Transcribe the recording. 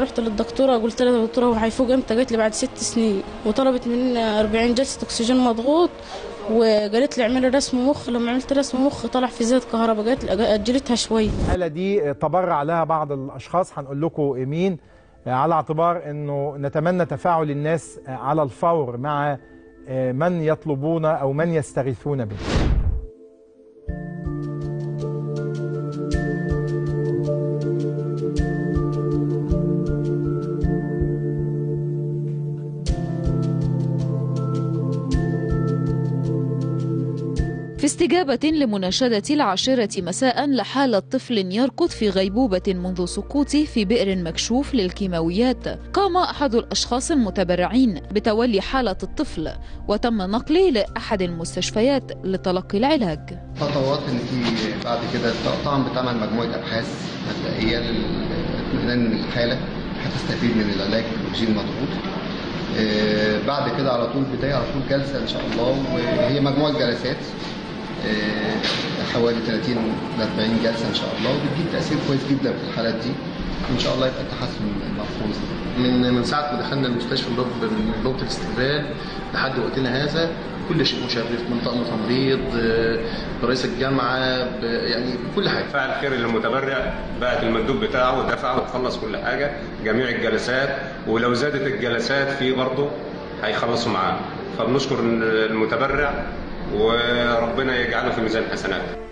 رحت للدكتورة قلت لها يا دكتورة هو هيفوق إمتى؟ قالت لي بعد ست سنين. وطلبت مني 40 جلسة أكسجين مضغوط وقالت لي اعملي رسم مخ. لما عملت رسم مخ طلع في زيت كهرباء لي أجلتها شوية الحالة دي تبرع لها بعض الأشخاص. هنقول لكم مين على اعتبار إنه نتمنى تفاعل الناس على الفور مع من يطلبون أو من يستغيثون به. استجابة لمناشدة العاشرة مساء لحالة طفل يركض في غيبوبة منذ سقوطه في بئر مكشوف للكيماويات. قام أحد الأشخاص المتبرعين بتولي حالة الطفل وتم نقله لأحد المستشفيات لتلقي العلاج. خطوات إن في بعد كده طبعا بتعمل مجموعة أبحاث مبدئية للاطمئنان ان الحالة هتستفيد من العلاج بالاكسجين المضغوط آه بعد كده على طول بدايه على طول جلسة إن شاء الله وهي مجموعة جلسات. حوالي 30 ل 40 جلسة إن شاء الله وبتجيب تأثير كويس جدا في الحالات دي. وان شاء الله يبقى التحسن ملحوظ من من ساعة ما دخلنا المستشفى من نقطه الاستقبال لحد وقتنا هذا كل شيء مشرف من طاقم تمريض برئيس الجامعة يعني كل حاجة. فعل خير للمتبرع بعت المندوب بتاعه ودفع وخلص كل حاجة. جميع الجلسات ولو زادت الجلسات في برضه هيخلصوا معاه. فبنشكر المتبرع وربنا يجعله في ميزان حسناته